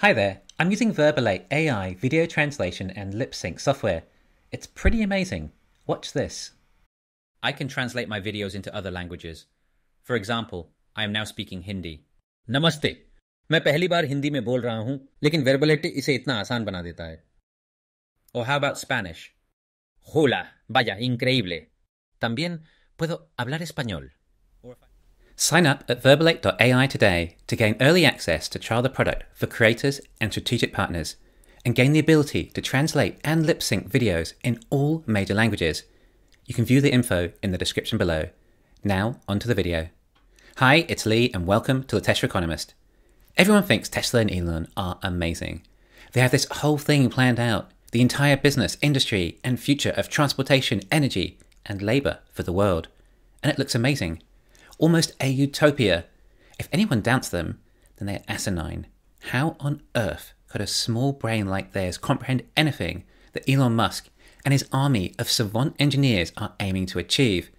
Hi there, I'm using Verbalate AI video translation and lip sync software. It's pretty amazing. Watch this. I can translate my videos into other languages. For example, I am now speaking Hindi. नमस्ते मैं पहली बार हिंदी में बोल रहा हूं लेकिन वेर्बलेटे इसे इतना आसान बना देता है Or how about Spanish? Hola, vaya, increíble. También puedo hablar español. Sign up at verbalate.ai today to gain early access to trial the product for creators and strategic partners and gain the ability to translate and lip sync videos in all major languages. You can view the info in the description below. Now, onto the video. Hi, it's Lee, and welcome to the Tesla Economist. Everyone thinks Tesla and Elon are amazing. They have this whole thing planned out the entire business, industry, and future of transportation, energy, and labour for the world. And it looks amazing. Almost a utopia. If anyone doubts them, then they're asinine. How on earth could a small brain like theirs comprehend anything that Elon Musk and his army of savant engineers are aiming to achieve?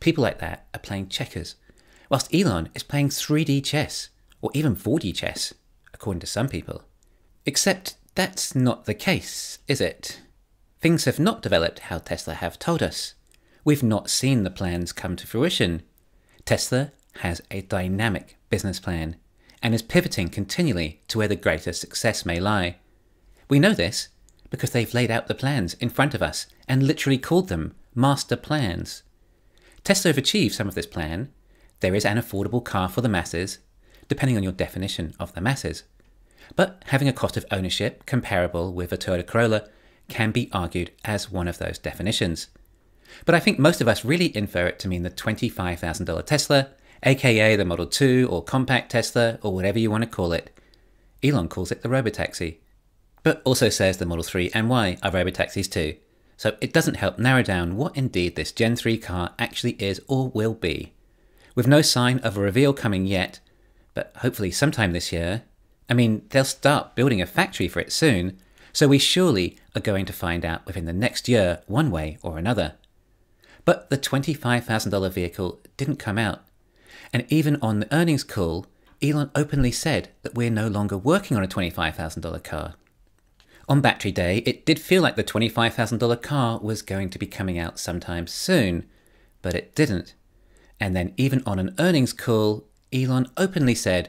People like that are playing checkers, whilst Elon is playing 3D chess, or even 4D chess, according to some people. Except that's not the case, is it? Things have not developed how Tesla have told us. We've not seen the plans come to fruition. Tesla has a dynamic business plan and is pivoting continually to where the greatest success may lie. We know this because they've laid out the plans in front of us and literally called them master plans. Tesla have achieved some of this plan. There is an affordable car for the masses, depending on your definition of the masses. But having a cost of ownership comparable with a Toyota Corolla can be argued as one of those definitions. But I think most of us really infer it to mean the $25,000 Tesla, aka the Model 2 or compact Tesla or whatever you want to call it. Elon calls it the Robotaxi, but also says the Model 3 and Y are Robotaxis too. So it doesn't help narrow down what indeed this Gen 3 car actually is or will be. With no sign of a reveal coming yet, but hopefully sometime this year, I mean, they'll start building a factory for it soon, so we surely are going to find out within the next year one way or another. But the $25,000 vehicle didn't come out. And even on the earnings call, Elon openly said that we're no longer working on a $25,000 car. On battery day, it did feel like the $25,000 car was going to be coming out sometime soon, but it didn't. And then, even on an earnings call, Elon openly said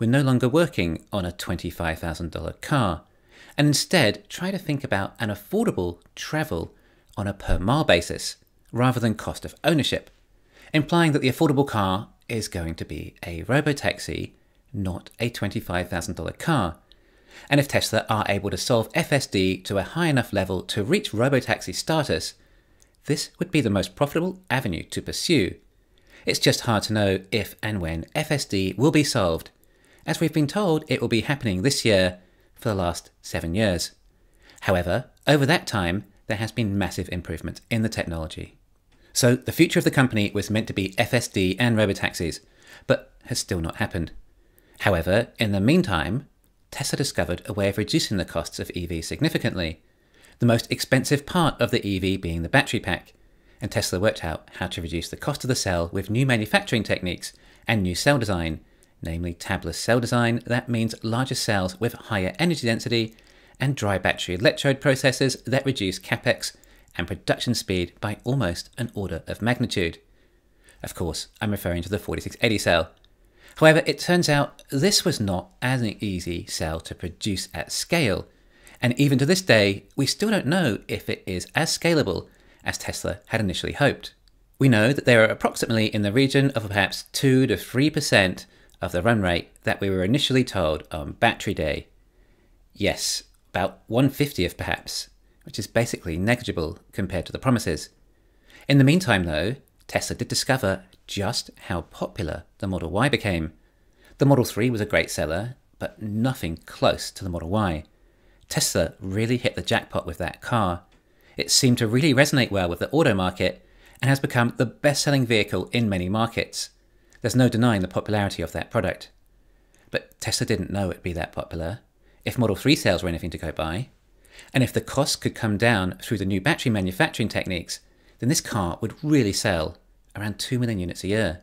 we're no longer working on a $25,000 car, and instead try to think about an affordable travel on a per mile basis rather than cost of ownership, implying that the affordable car is going to be a robotaxi, not a $25,000 car. And if Tesla are able to solve FSD to a high enough level to reach robotaxi status, this would be the most profitable avenue to pursue. It's just hard to know if and when FSD will be solved as we've been told it will be happening this year for the last seven years. However, over that time, there has been massive improvement in the technology. So the future of the company was meant to be FSD and robotaxis, but has still not happened. However, in the meantime, Tesla discovered a way of reducing the costs of EVs significantly, the most expensive part of the EV being the battery pack, and Tesla worked out how to reduce the cost of the cell with new manufacturing techniques and new cell design namely tabless cell design, that means larger cells with higher energy density, and dry battery electrode processors that reduce capex and production speed by almost an order of magnitude. Of course, I'm referring to the 4680 cell. However, it turns out this was not as an easy cell to produce at scale, and even to this day, we still don't know if it is as scalable as Tesla had initially hoped. We know that there are approximately in the region of perhaps 2 to 3% of the run rate that we were initially told on battery day. Yes, about 150th perhaps, which is basically negligible compared to the promises. In the meantime, though, Tesla did discover just how popular the Model Y became. The Model 3 was a great seller, but nothing close to the Model Y. Tesla really hit the jackpot with that car. It seemed to really resonate well with the auto market and has become the best selling vehicle in many markets. There's no denying the popularity of that product. But Tesla didn't know it'd be that popular, if Model 3 sales were anything to go by. And if the costs could come down through the new battery manufacturing techniques, then this car would really sell around 2 million units a year.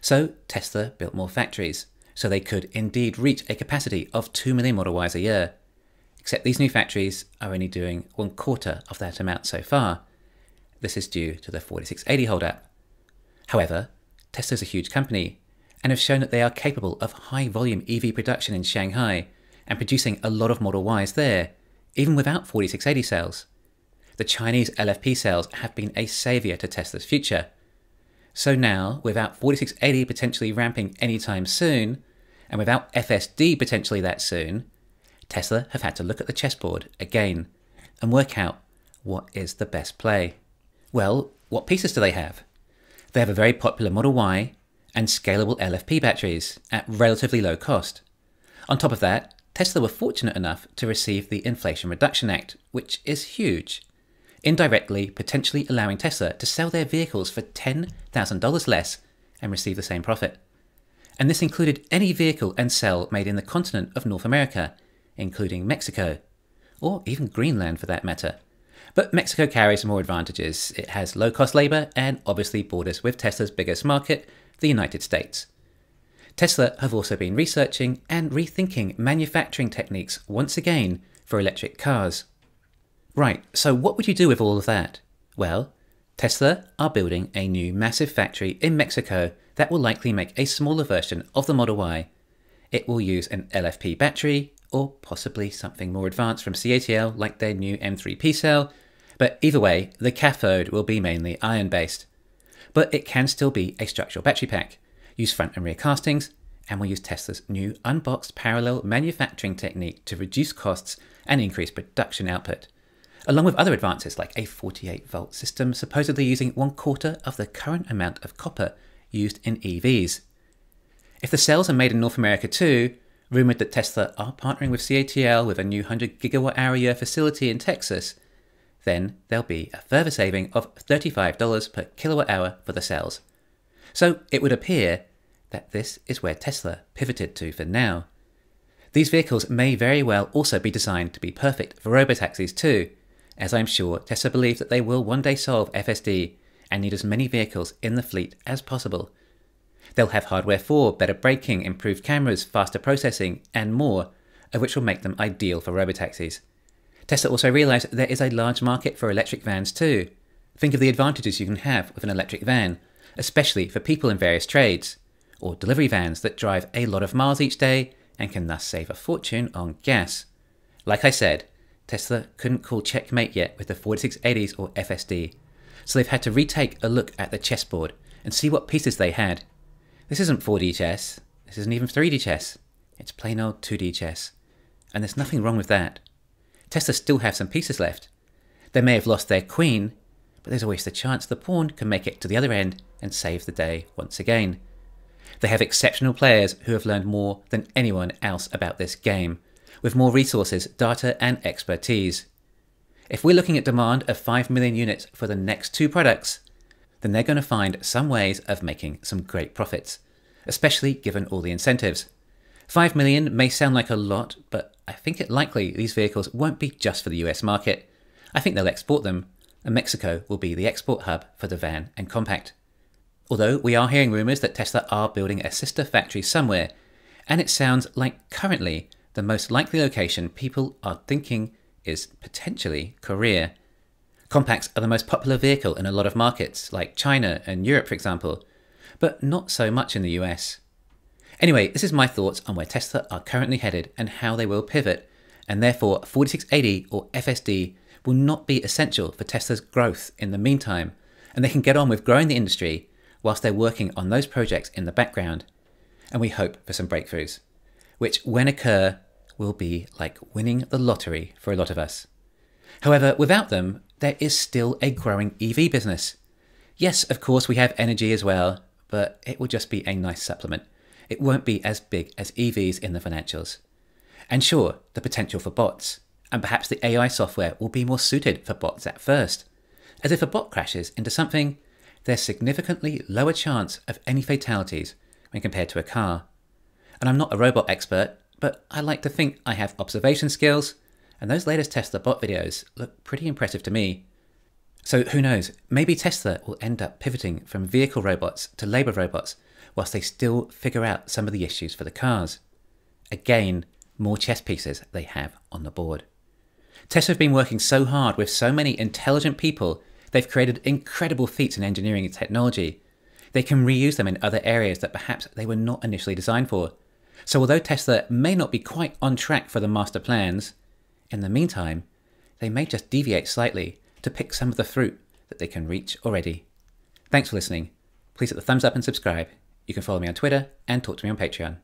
So Tesla built more factories, so they could indeed reach a capacity of 2 million Model Ys a year. Except these new factories are only doing one quarter of that amount so far. This is due to the 4680 holdup. However, Tesla is a huge company and have shown that they are capable of high volume EV production in Shanghai and producing a lot of Model Ys there, even without 4680 cells. The Chinese LFP cells have been a saviour to Tesla's future. So now, without 4680 potentially ramping anytime soon, and without FSD potentially that soon, Tesla have had to look at the chessboard again and work out what is the best play. Well, what pieces do they have? They have a very popular Model Y and scalable LFP batteries at relatively low cost. On top of that, Tesla were fortunate enough to receive the Inflation Reduction Act, which is huge, indirectly potentially allowing Tesla to sell their vehicles for $10,000 less and receive the same profit. And this included any vehicle and cell made in the continent of North America, including Mexico, or even Greenland for that matter. But Mexico carries more advantages. It has low cost labour and obviously borders with Tesla's biggest market, the United States. Tesla have also been researching and rethinking manufacturing techniques once again for electric cars. Right, so what would you do with all of that? Well, Tesla are building a new massive factory in Mexico that will likely make a smaller version of the Model Y. It will use an LFP battery, or possibly something more advanced from CATL like their new M3P cell, but either way, the cathode will be mainly iron based. But it can still be a structural battery pack, use front and rear castings, and we'll use Tesla's new unboxed parallel manufacturing technique to reduce costs and increase production output along with other advances like a 48 volt system supposedly using one quarter of the current amount of copper used in EVs. If the cells are made in North America too, rumoured that Tesla are partnering with CATL with a new 100 gigawatt hour year facility in Texas, then there'll be a further saving of $35 per kilowatt hour for the cells. So it would appear that this is where Tesla pivoted to for now. These vehicles may very well also be designed to be perfect for robotaxis too, as I'm sure Tesla believe that they will one day solve FSD and need as many vehicles in the fleet as possible. They'll have hardware for better braking, improved cameras, faster processing, and more, of which will make them ideal for robotaxis. Tesla also realised there is a large market for electric vans too. Think of the advantages you can have with an electric van, especially for people in various trades, or delivery vans that drive a lot of miles each day and can thus save a fortune on gas. Like I said, Tesla couldn't call checkmate yet with the 4680s or FSD, so they've had to retake a look at the chessboard and see what pieces they had. This isn't 4D chess, this isn't even 3D chess, it's plain old 2D chess, and there's nothing wrong with that. Tesla still have some pieces left. They may have lost their queen, but there's always the chance the pawn can make it to the other end and save the day once again. They have exceptional players who have learned more than anyone else about this game, with more resources, data, and expertise. If we're looking at demand of 5 million units for the next two products, then they're going to find some ways of making some great profits, especially given all the incentives. 5 million may sound like a lot, but I think it likely these vehicles won't be just for the US market. I think they'll export them, and Mexico will be the export hub for the van and compact. Although we are hearing rumours that Tesla are building a sister factory somewhere, and it sounds like currently the most likely location people are thinking is potentially Korea. Compacts are the most popular vehicle in a lot of markets, like China and Europe, for example, but not so much in the US. Anyway, this is my thoughts on where Tesla are currently headed and how they will pivot, and therefore 4680 or FSD will not be essential for Tesla's growth in the meantime, and they can get on with growing the industry whilst they're working on those projects in the background. And we hope for some breakthroughs which, when occur, will be like winning the lottery for a lot of us. However, without them, there is still a growing EV business. Yes, of course, we have energy as well, but it will just be a nice supplement. It won't be as big as EVs in the financials. And sure, the potential for bots, and perhaps the AI software will be more suited for bots at first. As if a bot crashes into something, there's significantly lower chance of any fatalities when compared to a car. And I'm not a robot expert, but I like to think I have observation skills, and those latest Tesla bot videos look pretty impressive to me. So who knows, maybe Tesla will end up pivoting from vehicle robots to labour robots whilst they still figure out some of the issues for the cars. Again, more chess pieces they have on the board. Tesla have been working so hard with so many intelligent people, they've created incredible feats in engineering and technology. They can reuse them in other areas that perhaps they were not initially designed for. So, although Tesla may not be quite on track for the master plans, in the meantime, they may just deviate slightly to pick some of the fruit that they can reach already. Thanks for listening. Please hit the thumbs up and subscribe. You can follow me on Twitter and talk to me on Patreon.